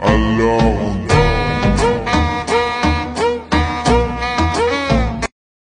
alors